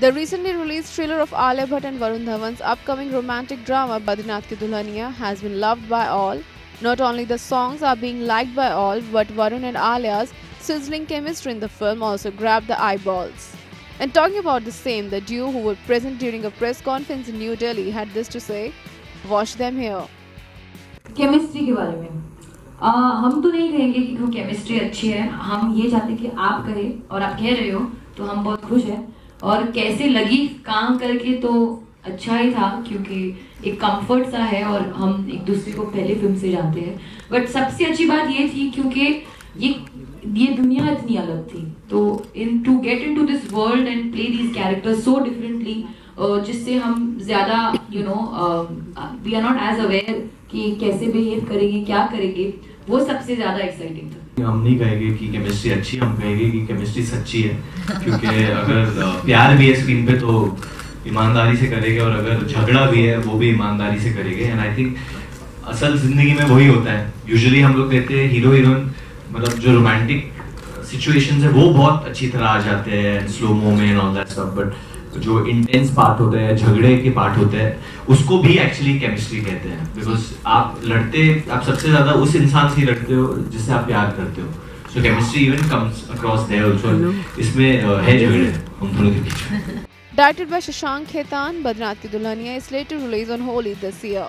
The recently released thriller of Alia Bhatt and Varun Dhawan's upcoming romantic drama Badrinath Ki Dulhaniya has been loved by all. Not only the songs are being liked by all, but Varun and Alia's sizzling chemistry in the film also grabbed the eyeballs. And talking about the same, the duo who were present during a press conference in New Delhi had this to say. Watch them here. Chemistry के बारे में आ, हम तो नहीं कहेंगे कि वो chemistry अच्छी है हम ये चाहते कि आप कहें और आप कह रहे हो तो हम बहुत खुश हैं और कैसे लगी काम करके तो अच्छा ही था, क्योंकि एक कंफर्ट सा है और हम एक दूसरे को पहले फ़िल्म से जानते हैं। बट सबसे अच्छी बात ये थी क्योंकि ये ये दुनिया इतनी अलग थी। तो into get into this world and play these character so differently जिससे हम ज़्यादा you know we are not as aware कि कैसे बिहेव करेंगे, क्या करेंगे। वो सबसे ज़्यादा एक्साइटिंग था। हम नहीं कहेंगे कि केमिस्ट्री अच्छी हम कहेंगे कि केमिस्ट्री सच्ची है, क्योंकि अगर प्यार भी है स्क्रीन पे तो ईमानदारी से करेंगे और अगर झगड़ा भी है, वो भी ईमानदारी से करेंगे। एंड आई थिंक असल ज़िंदगी में वही होता है। यूजुअली हम लोग कहते हैं हीरो हीरोइन मतलब जो रोमांटिक सिचुएशंस है, वो बहुत अच्छी तरह आ जाते हैं स्लो मो में and all that stuff but जो इंटेंस पार्ट होते हैं झगड़े के पार्ट होते हैं उसको भी एक्चुअली केमिस्ट्री कहते हैं। बिकॉज़ आप लड़ते आप सबसे ज़्यादा उस इंसान से लड़ते हो जिससे आप प्यार करते हो। So chemistry even comes across there also इसमें है झगड़े हम दोनों के बीच Directed by Shashank Khetan, Badrinath Ki Dulhaniya is slated to release on Holi this year.